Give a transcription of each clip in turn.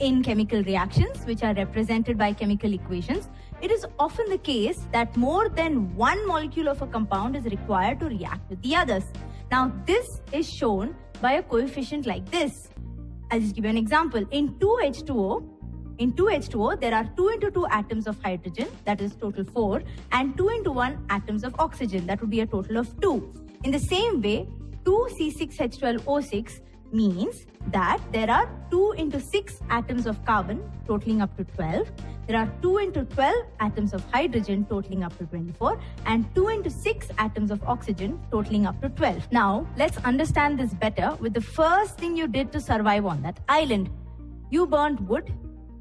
in chemical reactions, which are represented by chemical equations, it is often the case that more than one molecule of a compound is required to react with the others. Now, this is shown by a coefficient like this. I'll just give you an example. In 2H2O, in 2H2O, there are 2 into 2 atoms of hydrogen, that is total 4, and 2 into 1 atoms of oxygen, that would be a total of 2. In the same way, 2C6H12O6 means that there are 2 into 6 atoms of carbon totaling up to 12. There are 2 into 12 atoms of hydrogen totaling up to 24 and 2 into 6 atoms of oxygen totaling up to 12. Now, let's understand this better with the first thing you did to survive on that island. You burned wood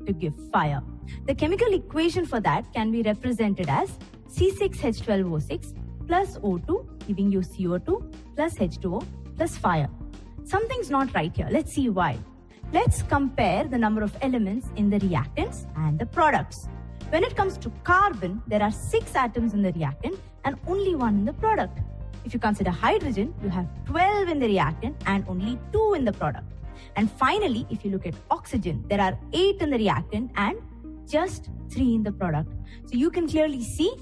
to give fire. The chemical equation for that can be represented as C6H12O6 plus O2 giving you CO2 plus H2O plus fire. Something's not right here. Let's see why. Let's compare the number of elements in the reactants and the products. When it comes to carbon, there are six atoms in the reactant and only one in the product. If you consider hydrogen, you have 12 in the reactant and only two in the product. And finally, if you look at oxygen, there are eight in the reactant and just three in the product. So you can clearly see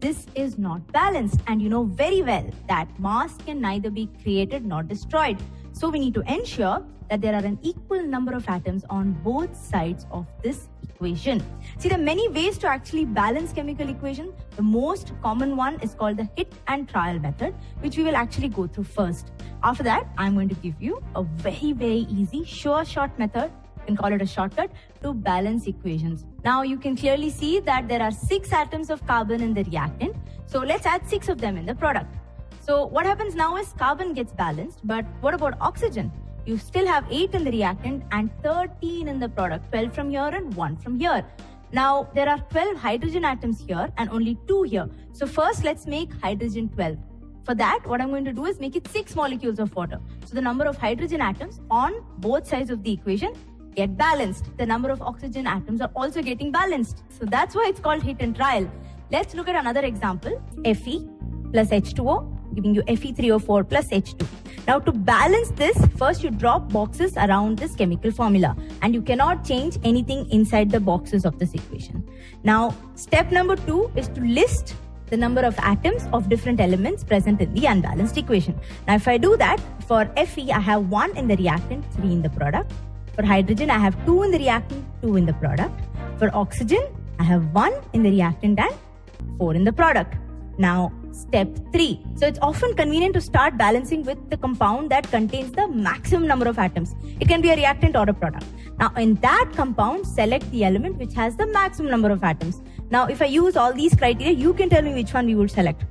this is not balanced. And you know very well that mass can neither be created nor destroyed. So we need to ensure that there are an equal number of atoms on both sides of this equation. See, there are many ways to actually balance chemical equation. The most common one is called the hit and trial method, which we will actually go through first. After that, I'm going to give you a very, very easy, sure shot method you can call it a shortcut to balance equations. Now you can clearly see that there are six atoms of carbon in the reactant. So let's add six of them in the product. So what happens now is carbon gets balanced, but what about oxygen? You still have 8 in the reactant and 13 in the product, 12 from here and 1 from here. Now, there are 12 hydrogen atoms here and only 2 here. So first, let's make hydrogen 12. For that, what I'm going to do is make it 6 molecules of water. So the number of hydrogen atoms on both sides of the equation get balanced. The number of oxygen atoms are also getting balanced. So that's why it's called hit and trial. Let's look at another example. Fe plus H2O giving you Fe3O4 plus H2. Now to balance this, first you drop boxes around this chemical formula and you cannot change anything inside the boxes of this equation. Now step number two is to list the number of atoms of different elements present in the unbalanced equation. Now if I do that, for Fe I have 1 in the reactant, 3 in the product. For hydrogen I have 2 in the reactant, 2 in the product. For oxygen I have 1 in the reactant and 4 in the product. Now, step three. So it's often convenient to start balancing with the compound that contains the maximum number of atoms. It can be a reactant or a product. Now, in that compound, select the element which has the maximum number of atoms. Now, if I use all these criteria, you can tell me which one we would select.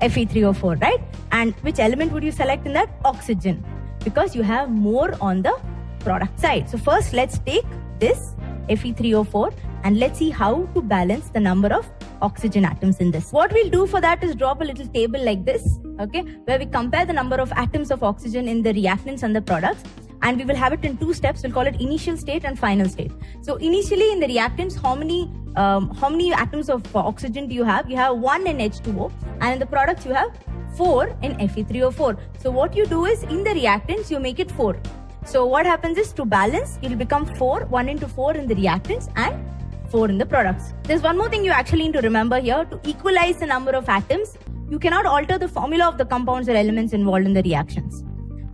Fe3O4, right? And which element would you select in that? Oxygen. Because you have more on the product side. So first, let's take this Fe3O4 and let's see how to balance the number of oxygen atoms in this. What we'll do for that is drop a little table like this, okay, where we compare the number of atoms of oxygen in the reactants and the products. And we will have it in two steps. We'll call it initial state and final state. So initially in the reactants, how many um, how many atoms of oxygen do you have? You have one in H2O, and in the products you have four in Fe3O4. So what you do is in the reactants you make it four. So what happens is to balance, it will become 4, 1 into 4 in the reactants and 4 in the products. There's one more thing you actually need to remember here. To equalize the number of atoms, you cannot alter the formula of the compounds or elements involved in the reactions.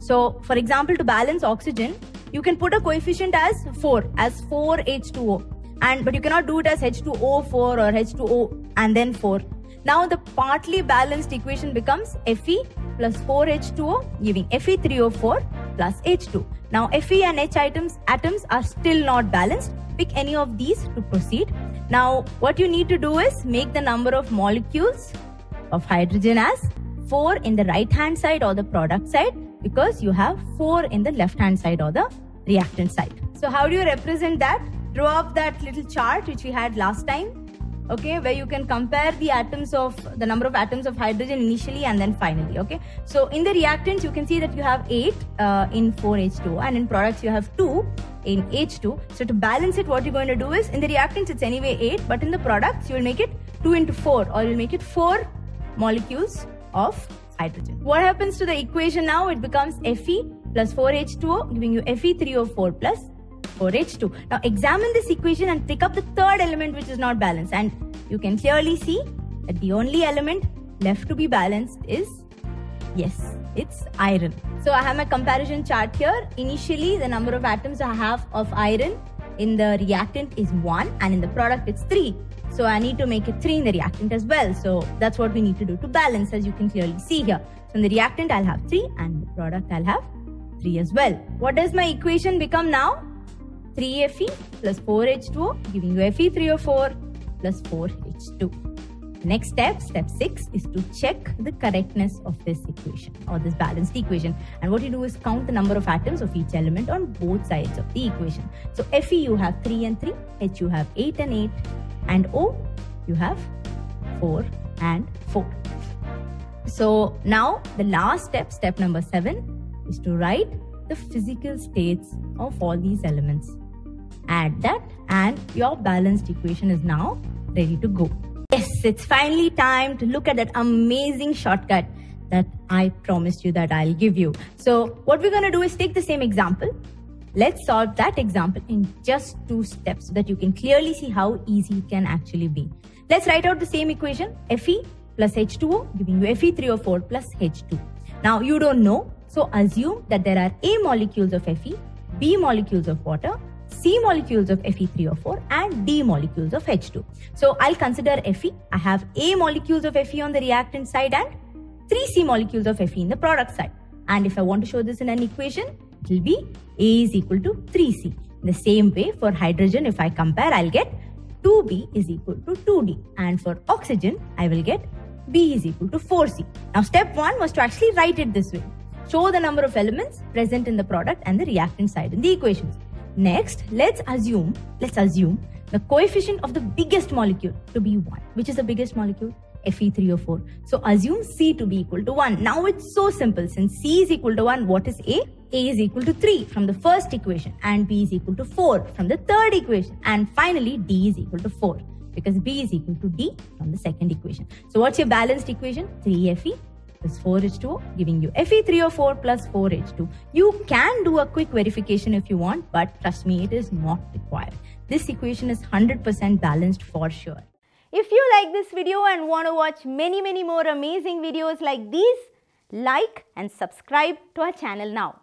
So for example, to balance oxygen, you can put a coefficient as 4, as 4H2O. And but you cannot do it as H2O4 or H2O and then 4. Now the partly balanced equation becomes Fe plus 4H2O giving Fe3O4 plus H2. Now Fe and H items atoms are still not balanced. Pick any of these to proceed. Now what you need to do is make the number of molecules of hydrogen as 4 in the right hand side or the product side because you have 4 in the left hand side or the reactant side. So how do you represent that? Draw up that little chart which we had last time okay where you can compare the atoms of the number of atoms of hydrogen initially and then finally okay? So in the reactants you can see that you have 8 uh, in 4h2 and in products you have 2 in h2 so to balance it what you're going to do is in the reactants it's anyway 8 but in the products you will make it 2 into 4 or you'll make it 4 molecules of hydrogen. What happens to the equation now? It becomes fe plus 4h2o giving you fe3o4 plus 4H2. Now examine this equation and pick up the third element which is not balanced. And you can clearly see that the only element left to be balanced is, yes, it's iron. So I have my comparison chart here. Initially, the number of atoms I have of iron in the reactant is 1 and in the product it's 3. So I need to make it 3 in the reactant as well. So that's what we need to do to balance as you can clearly see here. So in the reactant I'll have 3 and the product I'll have 3 as well. What does my equation become now? 3Fe plus 4H2O giving you Fe3O4 plus 4H2. Next step, step 6 is to check the correctness of this equation or this balanced equation. And what you do is count the number of atoms of each element on both sides of the equation. So Fe you have 3 and 3, H you have 8 and 8, and O you have 4 and 4. So now the last step, step number 7, is to write the physical states of all these elements. Add that and your balanced equation is now ready to go. Yes, it's finally time to look at that amazing shortcut that I promised you that I'll give you. So what we're going to do is take the same example. Let's solve that example in just two steps so that you can clearly see how easy it can actually be. Let's write out the same equation, Fe plus H2O giving you Fe3O4 plus H2. Now you don't know, so assume that there are A molecules of Fe, B molecules of water, C molecules of Fe3O4 and D molecules of H2. So I'll consider Fe. I have A molecules of Fe on the reactant side and 3 C molecules of Fe in the product side. And if I want to show this in an equation, it will be A is equal to 3C. In the same way, for hydrogen, if I compare, I'll get 2B is equal to 2D. And for oxygen, I will get B is equal to 4C. Now, step 1 was to actually write it this way. Show the number of elements present in the product and the reactant side in the equations. Next, let's assume, let's assume the coefficient of the biggest molecule to be 1. Which is the biggest molecule? Fe3O4. So assume C to be equal to 1. Now it's so simple. Since C is equal to 1, what is A? A is equal to 3 from the first equation and B is equal to 4 from the third equation. And finally, D is equal to 4 because B is equal to D from the second equation. So what's your balanced equation? 3Fe plus 4H2O giving you Fe3O4 plus 4H2. You can do a quick verification if you want, but trust me, it is not required. This equation is 100% balanced for sure. If you like this video and want to watch many many more amazing videos like these, like and subscribe to our channel now.